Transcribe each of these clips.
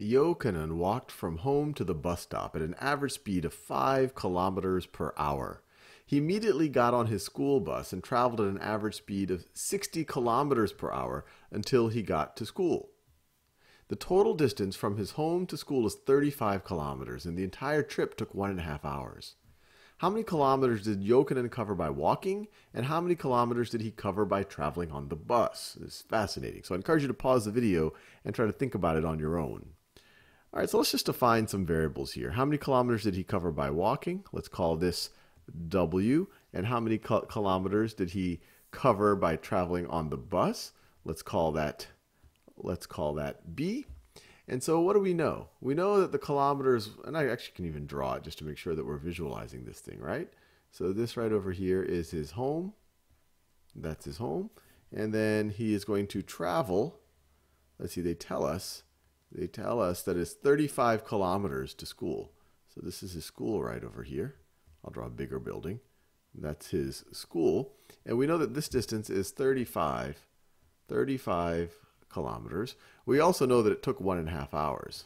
Yochanan walked from home to the bus stop at an average speed of 5 kilometers per hour. He immediately got on his school bus and traveled at an average speed of 60 kilometers per hour until he got to school. The total distance from his home to school is 35 kilometers, and the entire trip took one and a half hours. How many kilometers did Yochanan cover by walking, and how many kilometers did he cover by traveling on the bus? It's fascinating. So I encourage you to pause the video and try to think about it on your own. All right, so let's just define some variables here. How many kilometers did he cover by walking? Let's call this W. And how many kilometers did he cover by traveling on the bus? Let's call that let's call that B. And so what do we know? We know that the kilometers, and I actually can even draw it just to make sure that we're visualizing this thing, right? So this right over here is his home. That's his home. And then he is going to travel. Let's see, they tell us they tell us that it's 35 kilometers to school. So this is his school right over here. I'll draw a bigger building. That's his school. And we know that this distance is 35, 35 kilometers. We also know that it took one and a half hours.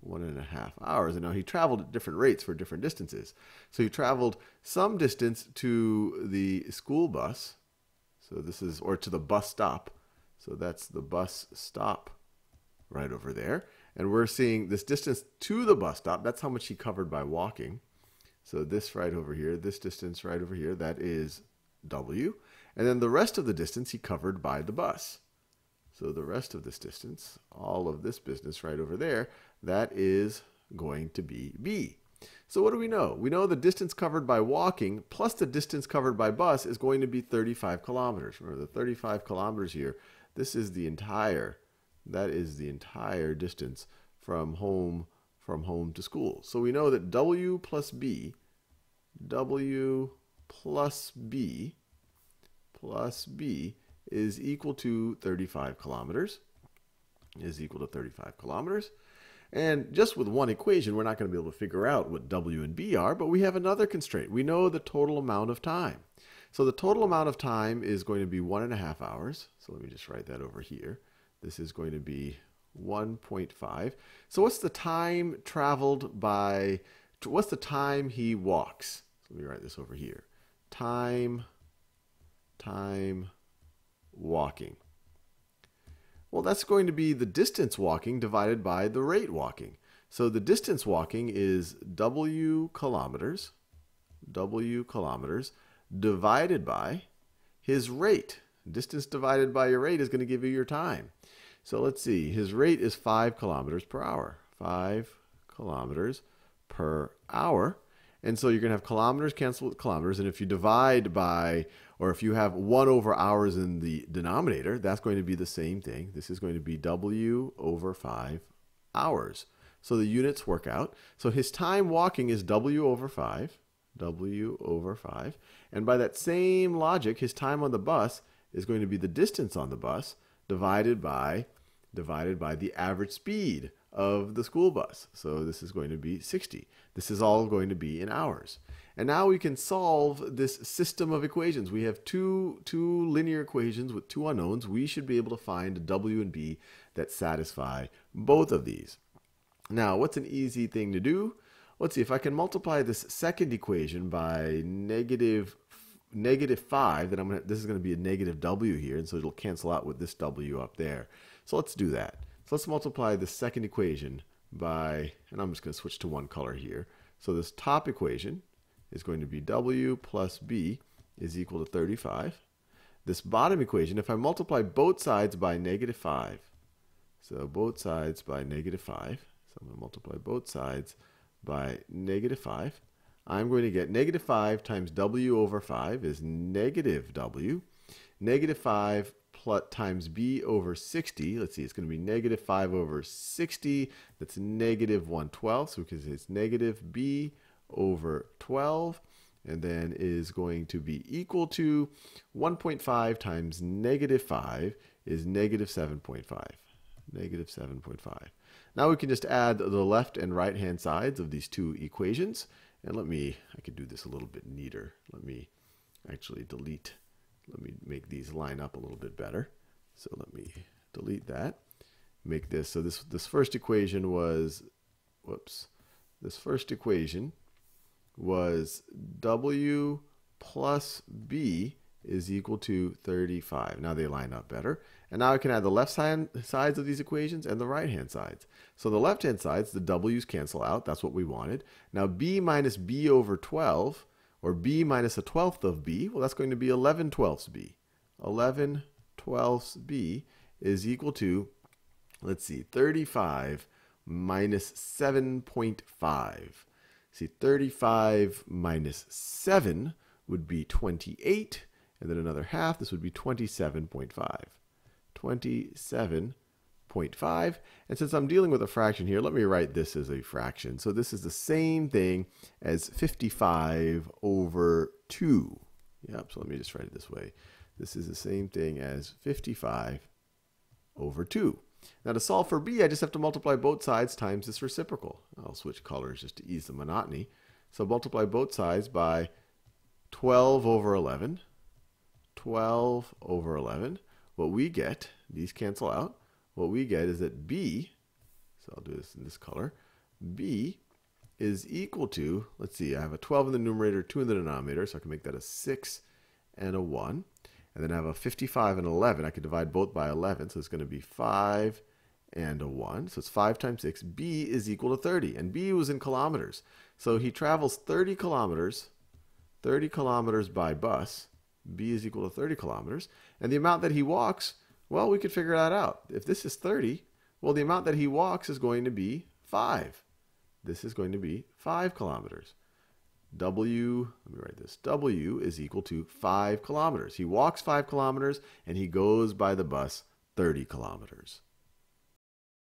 One and a half hours. And now he traveled at different rates for different distances. So he traveled some distance to the school bus. So this is, or to the bus stop. So that's the bus stop right over there. And we're seeing this distance to the bus stop. That's how much he covered by walking. So this right over here, this distance right over here, that is W. And then the rest of the distance he covered by the bus. So the rest of this distance, all of this business right over there, that is going to be B. So what do we know? We know the distance covered by walking plus the distance covered by bus is going to be 35 kilometers. Remember the 35 kilometers here, this is the entire that is the entire distance from home from home to school. So we know that W plus B, W plus B plus B is equal to 35 kilometers. Is equal to 35 kilometers. And just with one equation, we're not going to be able to figure out what W and B are, but we have another constraint. We know the total amount of time. So the total amount of time is going to be one and a half hours. So let me just write that over here. This is going to be 1.5. So what's the time traveled by, what's the time he walks? So let me write this over here. Time, time walking. Well, that's going to be the distance walking divided by the rate walking. So the distance walking is W kilometers, W kilometers, divided by his rate. Distance divided by your rate is going to give you your time. So let's see. His rate is 5 kilometers per hour. 5 kilometers per hour. And so you're going to have kilometers cancel with kilometers. And if you divide by, or if you have 1 over hours in the denominator, that's going to be the same thing. This is going to be W over 5 hours. So the units work out. So his time walking is W over 5. W over 5. And by that same logic, his time on the bus is going to be the distance on the bus divided by divided by the average speed of the school bus. So this is going to be 60. This is all going to be in hours. And now we can solve this system of equations. We have two, two linear equations with two unknowns. We should be able to find W and B that satisfy both of these. Now, what's an easy thing to do? Let's see, if I can multiply this second equation by negative negative 5, then I'm gonna, this is going to be a negative w here, and so it'll cancel out with this w up there. So let's do that. So let's multiply the second equation by, and I'm just going to switch to one color here. So this top equation is going to be w plus b is equal to 35. This bottom equation, if I multiply both sides by negative 5, so both sides by negative 5, so I'm going to multiply both sides by negative 5, I'm going to get negative 5 times w over 5 is negative w. Negative 5 plus, times b over 60. Let's see, it's going to be negative 5 over 60. That's negative 1 12. So because it's negative b over 12. And then is going to be equal to 1.5 times negative 5 is negative 7.5. Negative 7.5. Now we can just add the left and right hand sides of these two equations. And let me, I could do this a little bit neater. Let me actually delete, let me make these line up a little bit better. So let me delete that. make this. So this this first equation was, whoops, this first equation was W plus B is equal to 35. Now they line up better. And now I can add the left side sides of these equations and the right hand sides. So the left hand sides, the w's cancel out. That's what we wanted. Now b minus b over 12, or b minus a twelfth of b, well, that's going to be 11 twelfths b. 11 twelfths b is equal to, let's see, 35 minus 7.5. See, 35 minus 7 would be 28, and then another half, this would be 27.5. 27.5. And since I'm dealing with a fraction here, let me write this as a fraction. So this is the same thing as 55 over 2. Yep, so let me just write it this way. This is the same thing as 55 over 2. Now to solve for b, I just have to multiply both sides times this reciprocal. I'll switch colors just to ease the monotony. So multiply both sides by 12 over 11. 12 over 11. What we get, these cancel out, what we get is that b, so I'll do this in this color, b is equal to, let's see, I have a 12 in the numerator, 2 in the denominator, so I can make that a 6 and a 1. And then I have a 55 and 11. I could divide both by 11, so it's going to be 5 and a 1. So it's 5 times 6. B is equal to 30, and B was in kilometers. So he travels 30 kilometers, 30 kilometers by bus. B is equal to 30 kilometers. And the amount that he walks, well, we could figure that out. If this is 30, well, the amount that he walks is going to be 5. This is going to be 5 kilometers. W, let me write this, W is equal to 5 kilometers. He walks 5 kilometers and he goes by the bus 30 kilometers.